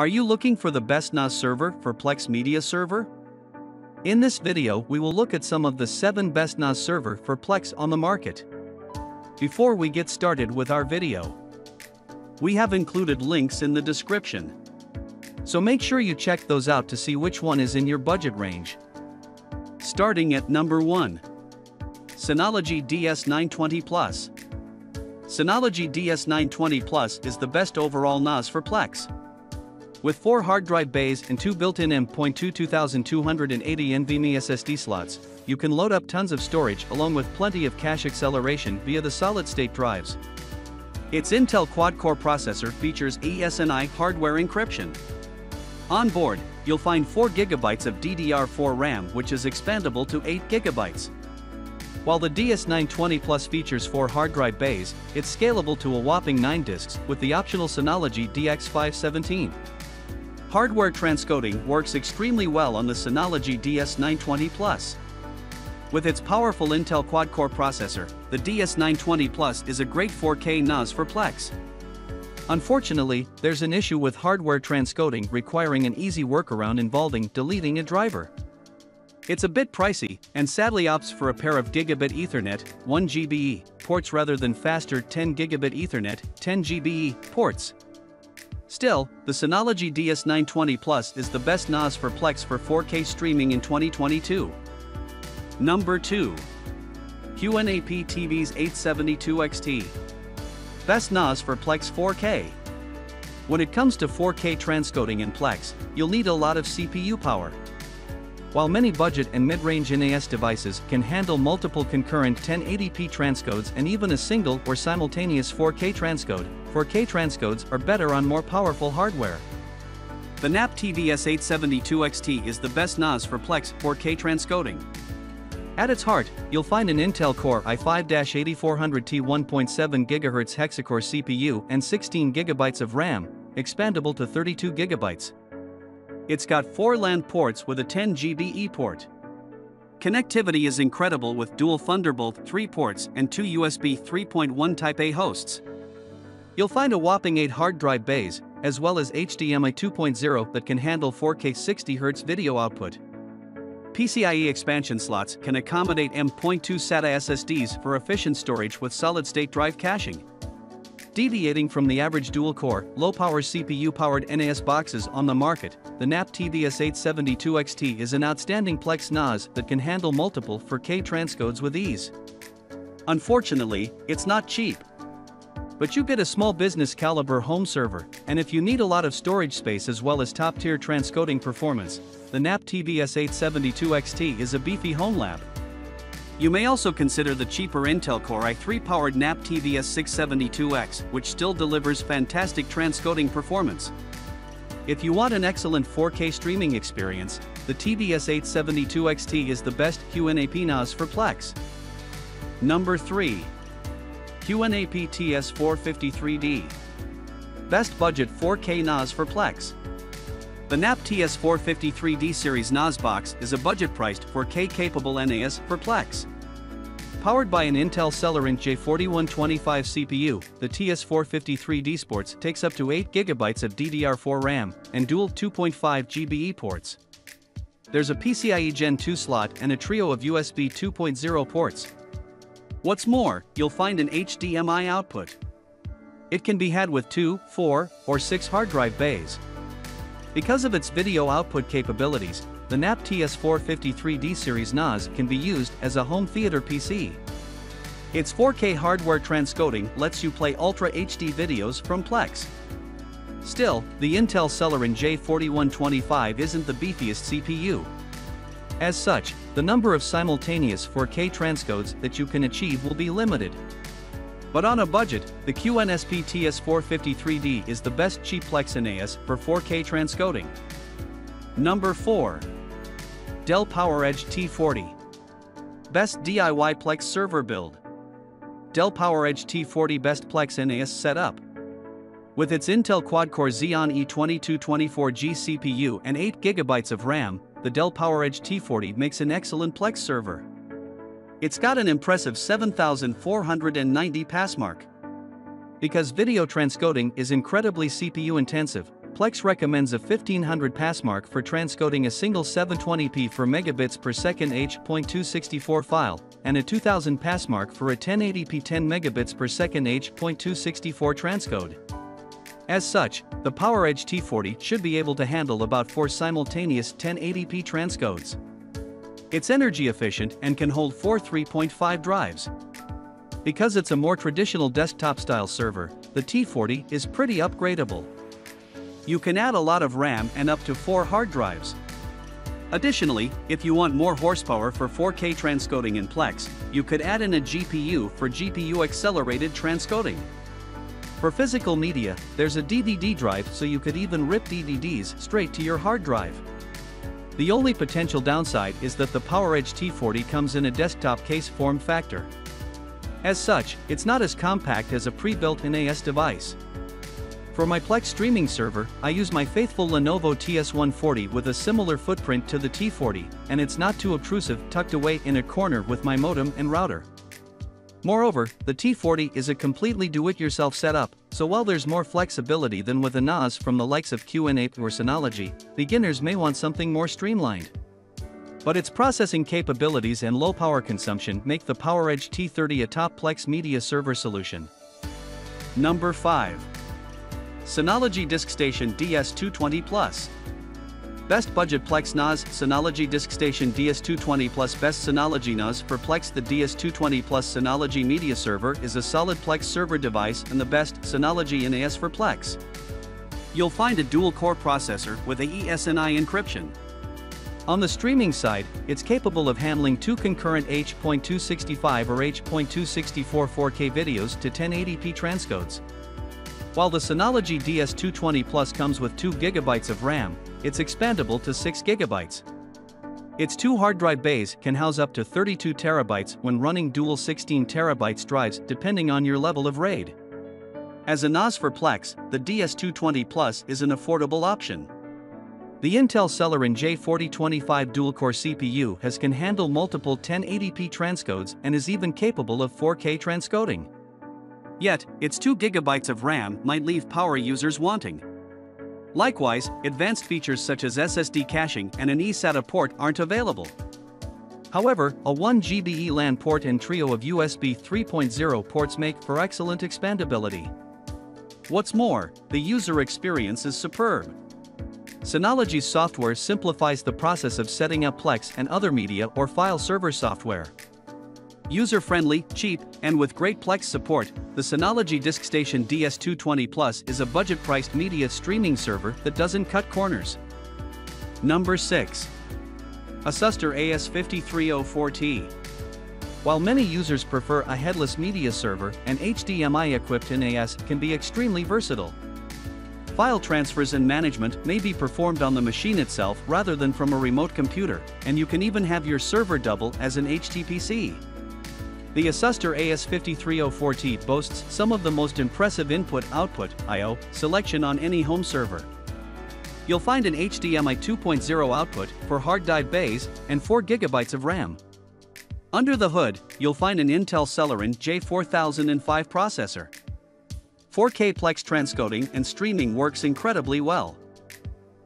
Are you looking for the best NAS server for Plex Media Server? In this video we will look at some of the 7 best NAS server for Plex on the market. Before we get started with our video, we have included links in the description. So make sure you check those out to see which one is in your budget range. Starting at number 1. Synology DS920 Plus. Synology DS920 Plus is the best overall NAS for Plex. With 4 hard drive bays and 2 built-in M.2 2280 NVMe SSD slots, you can load up tons of storage along with plenty of cache acceleration via the solid-state drives. Its Intel quad-core processor features AES-NI hardware encryption. On board, you'll find 4GB of DDR4 RAM which is expandable to 8GB. While the DS920 Plus features 4 hard drive bays, it's scalable to a whopping 9 disks with the optional Synology DX517. Hardware transcoding works extremely well on the Synology DS920 Plus. With its powerful Intel quad-core processor, the DS920 Plus is a great 4K NAS for Plex. Unfortunately, there's an issue with hardware transcoding requiring an easy workaround involving deleting a driver. It's a bit pricey, and sadly opts for a pair of gigabit Ethernet, 1 GBE, ports rather than faster 10 gigabit Ethernet, 10 GBE, ports. Still, the Synology DS920 Plus is the best NAS for Plex for 4K streaming in 2022. Number 2. QNAP TVS 872XT. Best NAS for Plex 4K. When it comes to 4K transcoding in Plex, you'll need a lot of CPU power. While many budget and mid-range NAS devices can handle multiple concurrent 1080p transcodes and even a single or simultaneous 4K transcode, 4K transcodes are better on more powerful hardware. The QNAP TVS 872XT is the best NAS for Plex 4K transcoding. At its heart, you'll find an Intel Core i5-8400T 1.7 GHz hexacore CPU and 16 GB of RAM, expandable to 32 GB. It's got 4 LAN ports with a 10 GBE port. Connectivity is incredible with dual Thunderbolt 3 ports and two USB 3.1 Type A hosts. You'll find a whopping 8 hard drive bays, as well as HDMI 2.0 that can handle 4K 60Hz video output. PCIe expansion slots can accommodate M.2 SATA SSDs for efficient storage with solid-state drive caching. Deviating from the average dual-core, low-power CPU-powered NAS boxes on the market, the QNAP TVS872XT is an outstanding Plex NAS that can handle multiple 4K transcodes with ease. Unfortunately, it's not cheap. But you get a small business caliber home server, and if you need a lot of storage space as well as top-tier transcoding performance, the QNAP TVS872XT is a beefy home lab. You may also consider the cheaper Intel Core i3 powered QNAP TVS672X, which still delivers fantastic transcoding performance. If you want an excellent 4K streaming experience, the TVS872XT is the best QNAP NAS for Plex. Number 3. QNAP TS453D. Best budget 4K NAS for Plex. The QNAP TS453D series NAS box is a budget-priced 4K capable NAS for Plex. Powered by an Intel Celeron J4125 CPU, the TS453D Sports takes up to 8 GB of DDR4 RAM and dual 2.5 GBE ports. There's a PCIe Gen 2 slot and a trio of USB 2.0 ports. What's more, you'll find an HDMI output. It can be had with 2, 4, or 6 hard drive bays. Because of its video output capabilities, the QNAP TS453D series NAS can be used as a home theater PC. Its 4K hardware transcoding lets you play Ultra HD videos from Plex. Still, the Intel Celeron J4125 isn't the beefiest CPU. As such, the number of simultaneous 4K transcodes that you can achieve will be limited. But on a budget, the QNAP TS453D is the best cheap Plex NAS for 4K transcoding. Number 4. Dell PowerEdge T40. Best DIY Plex server build. Dell PowerEdge T40 Best Plex NAS setup. With its Intel quad-core Xeon E2224G CPU and 8GB of RAM, the Dell PowerEdge T40 makes an excellent Plex server. It's got an impressive 7490 passmark. Because video transcoding is incredibly CPU intensive, Plex recommends a 1500 passmark for transcoding a single 720p for megabits per second H.264 file, and a 2000 passmark for a 1080p 10 megabits per second H.264 transcode. As such, the PowerEdge T40 should be able to handle about 4 simultaneous 1080p transcodes. It's energy efficient and can hold 4 3.5 drives. Because it's a more traditional desktop-style server, the T40 is pretty upgradable. You can add a lot of RAM and up to 4 hard drives. Additionally, if you want more horsepower for 4K transcoding in Plex, you could add in a GPU for GPU accelerated transcoding. For physical media, there's a DVD drive so you could even rip DVDs straight to your hard drive. The only potential downside is that the PowerEdge T40 comes in a desktop case form factor. As such, it's not as compact as a pre-built NAS device. For my Plex streaming server, I use my faithful Lenovo TS140 with a similar footprint to the T40, and it's not too obtrusive tucked away in a corner with my modem and router. Moreover, the T40 is a completely do-it-yourself setup, so while there's more flexibility than with a NAS from the likes of QNAP or Synology, beginners may want something more streamlined. But its processing capabilities and low power consumption make the PowerEdge T30 a top Plex media server solution. Number 5. Synology DiskStation DS220 Plus. Best Budget Plex NAS Synology DiskStation DS220 Plus Best Synology NAS for Plex The DS220 Plus Synology Media Server is a solid Plex server device and the best Synology NAS for Plex. You'll find a dual-core processor with AES-NI encryption. On the streaming side, it's capable of handling two concurrent H.265 or H.264 4K videos to 1080p transcodes. While the Synology DS220 Plus comes with 2GB of RAM, it's expandable to 6GB. Its two hard drive bays can house up to 32 terabytes when running dual 16 terabytes drives depending on your level of RAID. As a NAS for Plex, the DS220 Plus is an affordable option. The Intel Celeron J4025 dual-core CPU has can handle multiple 1080p transcodes and is even capable of 4K transcoding. Yet, its 2GB of RAM might leave power users wanting. Likewise, advanced features such as SSD caching and an eSATA port aren't available. However, a 1GB ELAN port and trio of USB 3.0 ports make for excellent expandability. What's more, the user experience is superb. Synology's software simplifies the process of setting up Plex and other media or file server software. User-friendly, cheap, and with great Plex support, the Synology DiskStation DS220 Plus is a budget-priced media streaming server that doesn't cut corners. Number 6. Asustor AS5304T. While many users prefer a headless media server, an HDMI-equipped NAS can be extremely versatile. File transfers and management may be performed on the machine itself rather than from a remote computer, and you can even have your server double as an HTPC. The Asustor AS5304T boasts some of the most impressive input-output I.O. selection on any home server. You'll find an HDMI 2.0 output for hard drive bays and 4GB of RAM. Under the hood, you'll find an Intel Celeron J4005 processor. 4K Plex transcoding and streaming works incredibly well.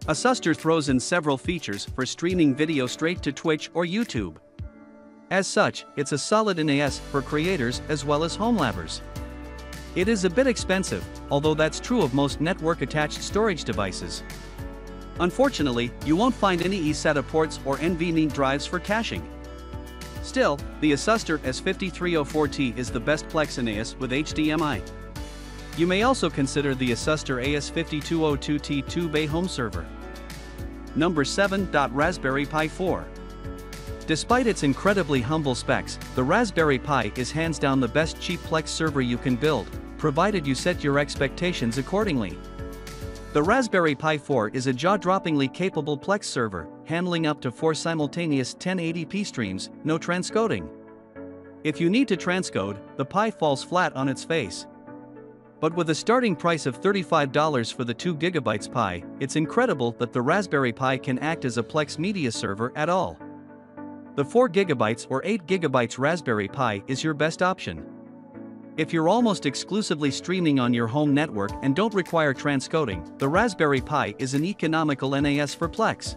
Asustor throws in several features for streaming video straight to Twitch or YouTube. As such, it's a solid NAS for creators as well as home labbers. It is a bit expensive, although that's true of most network-attached storage devices. Unfortunately, you won't find any eSATA ports or NVMe drives for caching. Still, the Asustor AS5304T is the best Plex NAS with HDMI. You may also consider the Asustor AS5202T 2-bay home server. Number 7. Raspberry Pi 4 Despite its incredibly humble specs, the Raspberry Pi is hands down the best cheap Plex server you can build, provided you set your expectations accordingly. The Raspberry Pi 4 is a jaw-droppingly capable Plex server, handling up to 4 simultaneous 1080p streams, no transcoding. If you need to transcode, the Pi falls flat on its face. But with a starting price of $35 for the 2GB Pi, it's incredible that the Raspberry Pi can act as a Plex media server at all. The 4GB or 8GB Raspberry Pi is your best option. If you're almost exclusively streaming on your home network and don't require transcoding, the Raspberry Pi is an economical NAS for Plex.